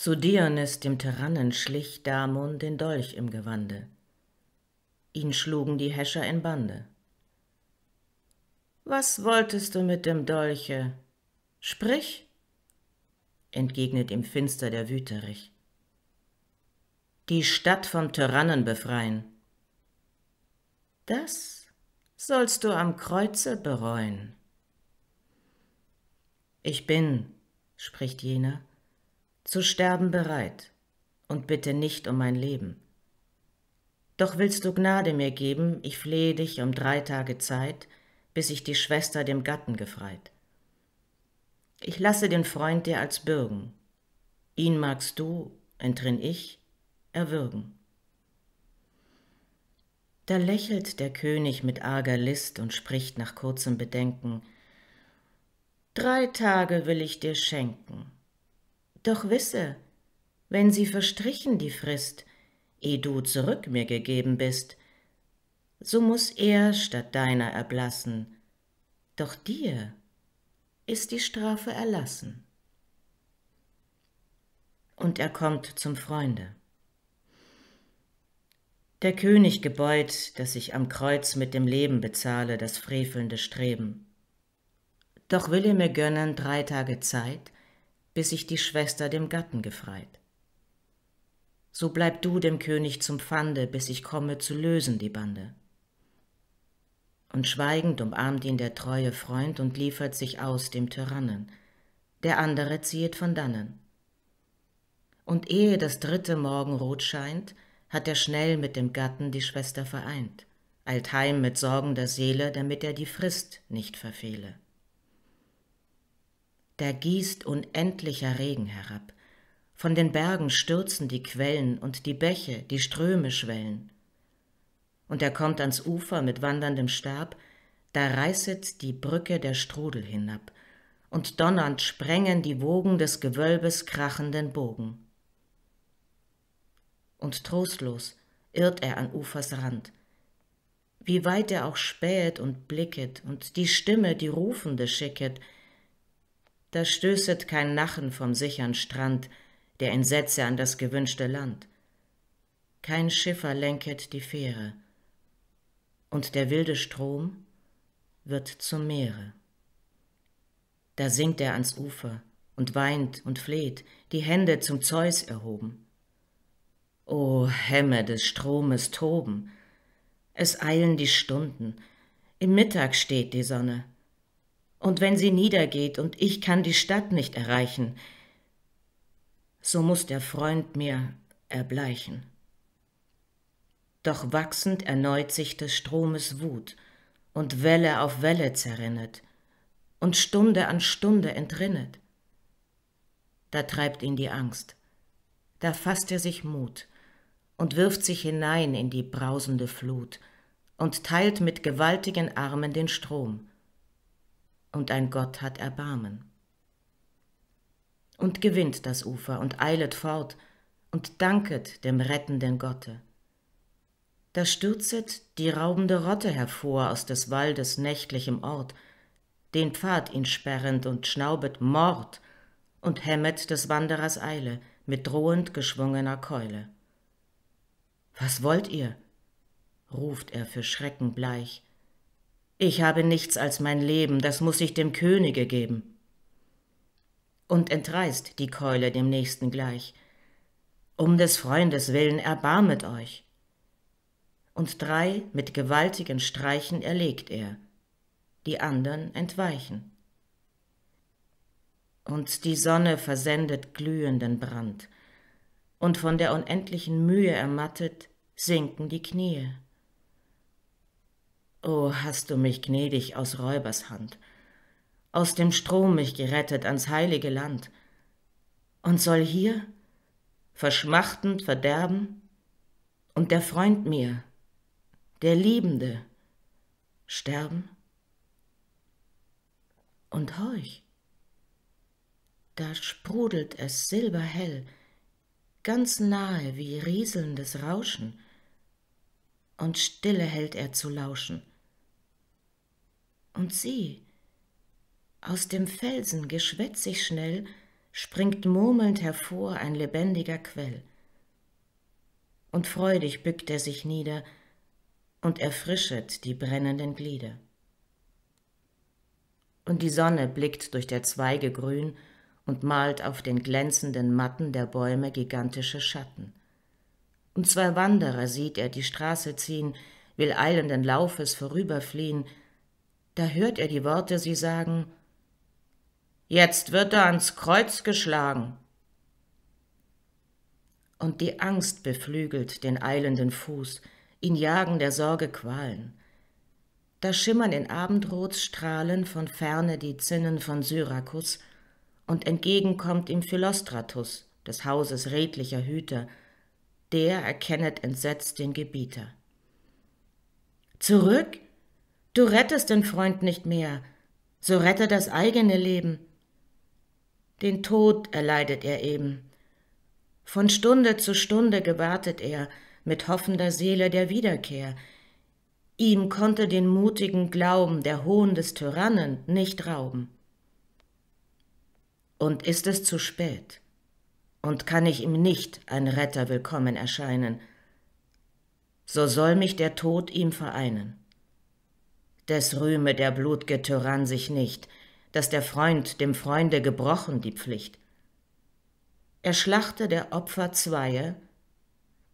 Zu Dionys dem Tyrannen schlich Damon den Dolch im Gewande. Ihn schlugen die Häscher in Bande. Was wolltest du mit dem Dolche? Sprich, entgegnet ihm finster der Wüterich. Die Stadt vom Tyrannen befreien. Das sollst du am Kreuze bereuen. Ich bin, spricht jener, zu sterben bereit und bitte nicht um mein Leben. Doch willst du Gnade mir geben, ich flehe dich um drei Tage Zeit, bis ich die Schwester dem Gatten gefreit. Ich lasse den Freund dir als bürgen, ihn magst du, entrinn ich, erwürgen. Da lächelt der König mit arger List und spricht nach kurzem Bedenken, Drei Tage will ich dir schenken, doch wisse, wenn sie verstrichen die Frist, eh du zurück mir gegeben bist, so muss er statt deiner erblassen, doch dir ist die Strafe erlassen. Und er kommt zum Freunde. Der König gebeut, dass ich am Kreuz mit dem Leben bezahle das frevelnde Streben. Doch will er mir gönnen drei Tage Zeit, bis ich die Schwester dem Gatten gefreit. So bleib du dem König zum Pfande, bis ich komme zu lösen die Bande. Und schweigend umarmt ihn der treue Freund und liefert sich aus dem Tyrannen, der andere ziehet von dannen. Und ehe das dritte Morgenrot scheint, hat er schnell mit dem Gatten die Schwester vereint, eilt heim mit sorgender Seele, damit er die Frist nicht verfehle da gießt unendlicher Regen herab. Von den Bergen stürzen die Quellen und die Bäche, die Ströme schwellen. Und er kommt ans Ufer mit wanderndem Stab, da reißet die Brücke der Strudel hinab, und donnernd sprengen die Wogen des Gewölbes krachenden Bogen. Und trostlos irrt er an Ufers Rand, wie weit er auch spähet und blicket und die Stimme, die Rufende schicket, da stößet kein Nachen vom sichern Strand, der entsetze an das gewünschte Land. Kein Schiffer lenket die Fähre, und der wilde Strom wird zum Meere. Da sinkt er ans Ufer und weint und fleht, die Hände zum Zeus erhoben. O Hämme des Stromes toben, es eilen die Stunden, im Mittag steht die Sonne, und wenn sie niedergeht und ich kann die Stadt nicht erreichen, so muss der Freund mir erbleichen. Doch wachsend erneut sich des Stromes Wut und Welle auf Welle zerrinnet und Stunde an Stunde entrinnet. Da treibt ihn die Angst, da fasst er sich Mut und wirft sich hinein in die brausende Flut und teilt mit gewaltigen Armen den Strom und ein Gott hat Erbarmen. Und gewinnt das Ufer und eilet fort und danket dem rettenden Gotte. Da stürzet die raubende Rotte hervor aus des Waldes nächtlichem Ort, den Pfad ihn sperrend und schnaubet Mord und hemmet des Wanderers Eile mit drohend geschwungener Keule. Was wollt ihr? ruft er für Schrecken bleich, ich habe nichts als mein Leben, das muss ich dem Könige geben. Und entreißt die Keule dem Nächsten gleich. Um des Freundes willen erbarmet euch. Und drei mit gewaltigen Streichen erlegt er, die andern entweichen. Und die Sonne versendet glühenden Brand, und von der unendlichen Mühe ermattet sinken die Knie. O hast du mich gnädig aus Räubers Hand, aus dem Strom mich gerettet ans heilige Land, und soll hier, verschmachtend verderben, und der Freund mir, der Liebende, sterben? Und horch, da sprudelt es silberhell, ganz nahe wie rieselndes Rauschen, und Stille hält er zu lauschen. Und sieh, aus dem Felsen geschwätzig schnell springt murmelnd hervor ein lebendiger Quell. Und freudig bückt er sich nieder und erfrischet die brennenden Glieder. Und die Sonne blickt durch der Zweige grün und malt auf den glänzenden Matten der Bäume gigantische Schatten. Und zwei Wanderer sieht er die Straße ziehen, will eilenden Laufes vorüberfliehen, da hört er die Worte sie sagen, Jetzt wird er ans Kreuz geschlagen. Und die Angst beflügelt den eilenden Fuß, ihn jagen der Sorge Qualen. Da schimmern in Abendrotsstrahlen von ferne die Zinnen von Syrakus, und entgegen kommt ihm Philostratus, des Hauses redlicher Hüter, der erkennet entsetzt den Gebieter. Zurück? Du rettest den Freund nicht mehr, so rette das eigene Leben. Den Tod erleidet er eben. Von Stunde zu Stunde gewartet er mit hoffender Seele der Wiederkehr. Ihm konnte den mutigen Glauben der Hohn des Tyrannen nicht rauben. Und ist es zu spät? Und kann ich ihm nicht ein Retter willkommen erscheinen, so soll mich der Tod ihm vereinen. Des rühme der blutge Tyrann sich nicht, dass der Freund dem Freunde gebrochen die Pflicht. Er schlachte der Opfer Zweie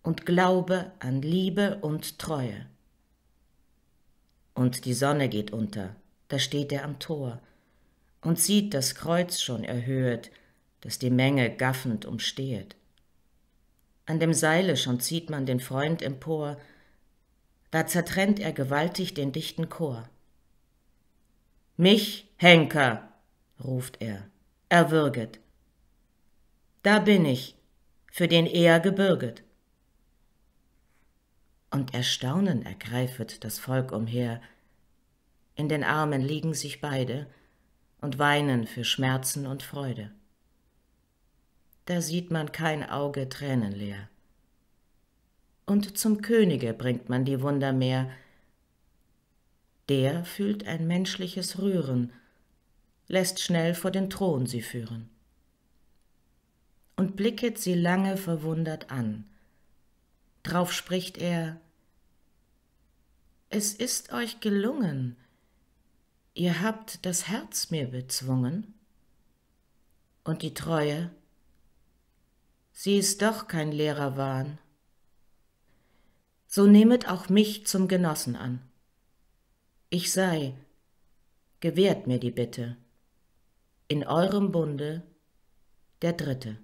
und glaube an Liebe und Treue. Und die Sonne geht unter, da steht er am Tor und sieht das Kreuz schon erhöhet, das die Menge gaffend umstehet. An dem Seile schon zieht man den Freund empor, da zertrennt er gewaltig den dichten Chor. Mich, Henker, ruft er, erwürget. Da bin ich, für den er gebürget. Und Erstaunen ergreifet das Volk umher, in den Armen liegen sich beide und weinen für Schmerzen und Freude. Da sieht man kein Auge tränenleer. Und zum Könige bringt man die Wunder mehr, der fühlt ein menschliches Rühren, lässt schnell vor den Thron sie führen. Und blicket sie lange verwundert an. Drauf spricht er, Es ist euch gelungen, ihr habt das Herz mir bezwungen, und die Treue, sie ist doch kein leerer Wahn. So nehmet auch mich zum Genossen an ich sei, gewährt mir die Bitte, in eurem Bunde der Dritte.